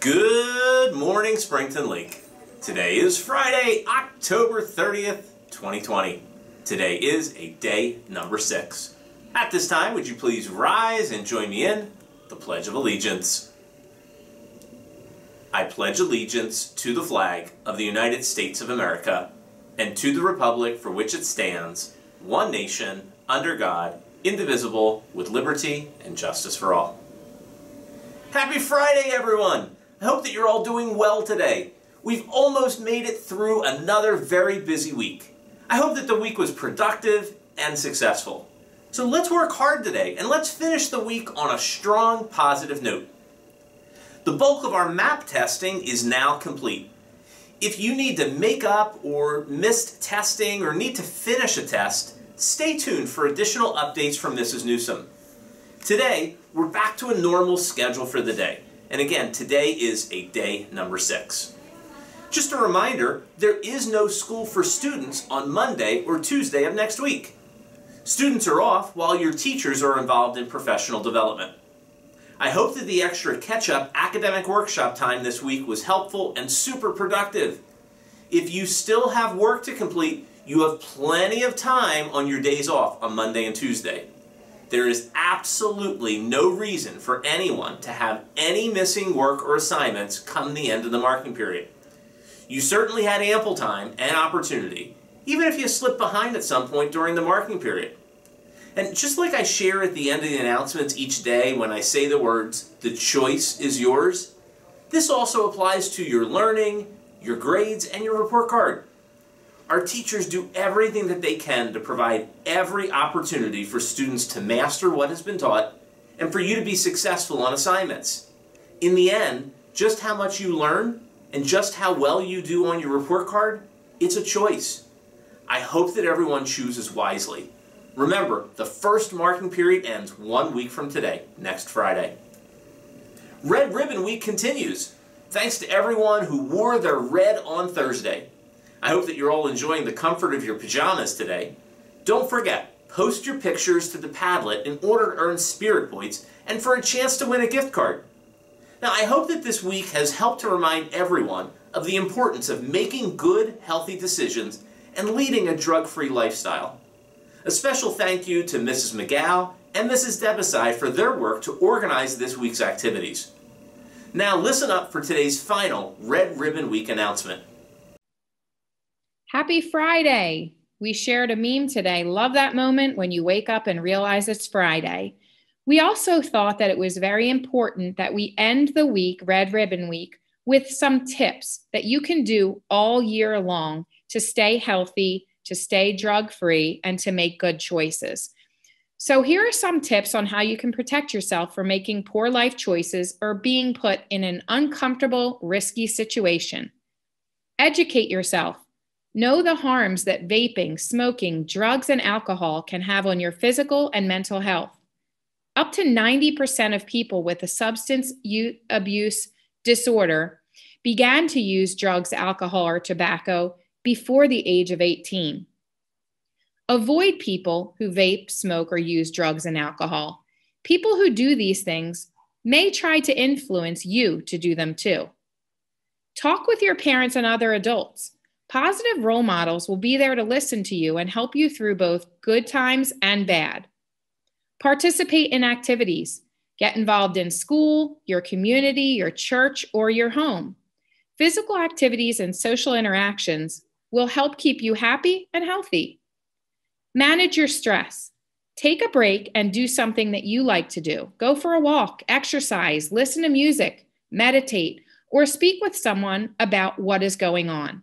Good morning, Springton Lake. Today is Friday, October 30th, 2020. Today is a day number six. At this time, would you please rise and join me in the Pledge of Allegiance? I pledge allegiance to the flag of the United States of America and to the republic for which it stands, one nation, under God, indivisible, with liberty and justice for all. Happy Friday, everyone! I hope that you're all doing well today. We've almost made it through another very busy week. I hope that the week was productive and successful. So let's work hard today and let's finish the week on a strong positive note. The bulk of our map testing is now complete. If you need to make up or missed testing or need to finish a test, stay tuned for additional updates from Mrs. Newsom. Today, we're back to a normal schedule for the day. And again, today is a day number six. Just a reminder, there is no school for students on Monday or Tuesday of next week. Students are off while your teachers are involved in professional development. I hope that the extra catch-up academic workshop time this week was helpful and super productive. If you still have work to complete, you have plenty of time on your days off on Monday and Tuesday. There is absolutely no reason for anyone to have any missing work or assignments come the end of the marking period. You certainly had ample time and opportunity, even if you slipped behind at some point during the marking period. And just like I share at the end of the announcements each day when I say the words, the choice is yours, this also applies to your learning, your grades, and your report card. Our teachers do everything that they can to provide every opportunity for students to master what has been taught and for you to be successful on assignments. In the end, just how much you learn and just how well you do on your report card, it's a choice. I hope that everyone chooses wisely. Remember, the first marking period ends one week from today, next Friday. Red Ribbon Week continues. Thanks to everyone who wore their red on Thursday. I hope that you're all enjoying the comfort of your pajamas today. Don't forget, post your pictures to the Padlet in order to earn spirit points and for a chance to win a gift card. Now, I hope that this week has helped to remind everyone of the importance of making good, healthy decisions and leading a drug-free lifestyle. A special thank you to Mrs. McGow and Mrs. Debesai for their work to organize this week's activities. Now listen up for today's final Red Ribbon Week announcement. Happy Friday. We shared a meme today. Love that moment when you wake up and realize it's Friday. We also thought that it was very important that we end the week, Red Ribbon Week, with some tips that you can do all year long to stay healthy, to stay drug free, and to make good choices. So, here are some tips on how you can protect yourself from making poor life choices or being put in an uncomfortable, risky situation. Educate yourself Know the harms that vaping, smoking, drugs, and alcohol can have on your physical and mental health. Up to 90% of people with a substance abuse disorder began to use drugs, alcohol, or tobacco before the age of 18. Avoid people who vape, smoke, or use drugs and alcohol. People who do these things may try to influence you to do them too. Talk with your parents and other adults. Positive role models will be there to listen to you and help you through both good times and bad. Participate in activities. Get involved in school, your community, your church, or your home. Physical activities and social interactions will help keep you happy and healthy. Manage your stress. Take a break and do something that you like to do. Go for a walk, exercise, listen to music, meditate, or speak with someone about what is going on.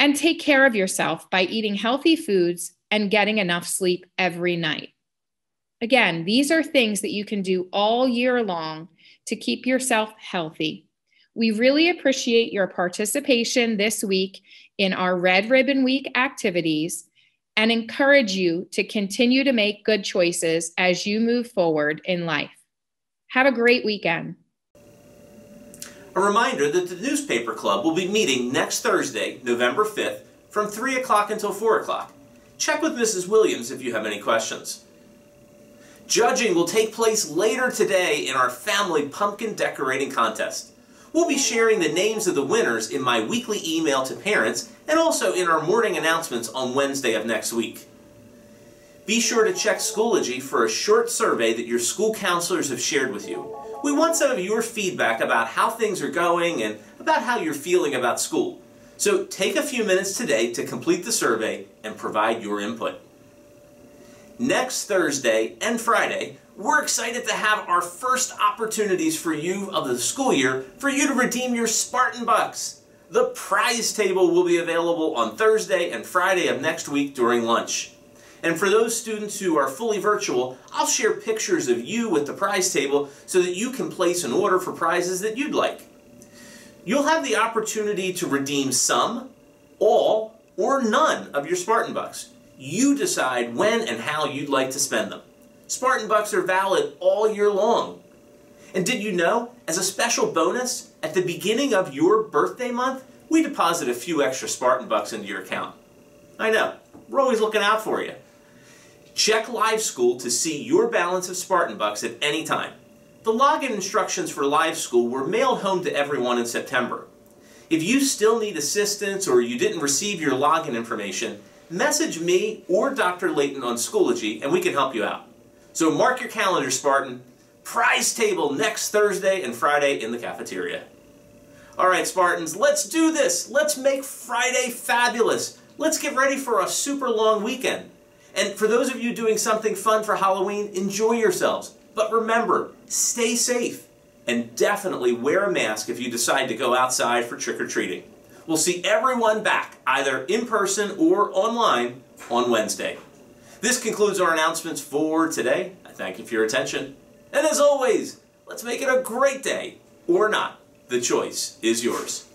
And take care of yourself by eating healthy foods and getting enough sleep every night. Again, these are things that you can do all year long to keep yourself healthy. We really appreciate your participation this week in our Red Ribbon Week activities and encourage you to continue to make good choices as you move forward in life. Have a great weekend. A reminder that the Newspaper Club will be meeting next Thursday, November 5th, from 3 o'clock until 4 o'clock. Check with Mrs. Williams if you have any questions. Judging will take place later today in our family pumpkin decorating contest. We'll be sharing the names of the winners in my weekly email to parents and also in our morning announcements on Wednesday of next week. Be sure to check Schoology for a short survey that your school counselors have shared with you. We want some of your feedback about how things are going and about how you're feeling about school. So take a few minutes today to complete the survey and provide your input. Next Thursday and Friday, we're excited to have our first opportunities for you of the school year for you to redeem your Spartan Bucks. The prize table will be available on Thursday and Friday of next week during lunch. And for those students who are fully virtual, I'll share pictures of you with the prize table so that you can place an order for prizes that you'd like. You'll have the opportunity to redeem some, all, or none of your Spartan Bucks. You decide when and how you'd like to spend them. Spartan Bucks are valid all year long. And did you know, as a special bonus, at the beginning of your birthday month, we deposit a few extra Spartan Bucks into your account. I know, we're always looking out for you. Check Live School to see your balance of Spartan Bucks at any time. The login instructions for Live School were mailed home to everyone in September. If you still need assistance or you didn't receive your login information, message me or Dr. Layton on Schoology and we can help you out. So mark your calendar, Spartan. Prize table next Thursday and Friday in the cafeteria. All right, Spartans, let's do this. Let's make Friday fabulous. Let's get ready for a super long weekend. And for those of you doing something fun for Halloween, enjoy yourselves. But remember, stay safe. And definitely wear a mask if you decide to go outside for trick-or-treating. We'll see everyone back, either in person or online, on Wednesday. This concludes our announcements for today. I thank you for your attention. And as always, let's make it a great day, or not. The choice is yours.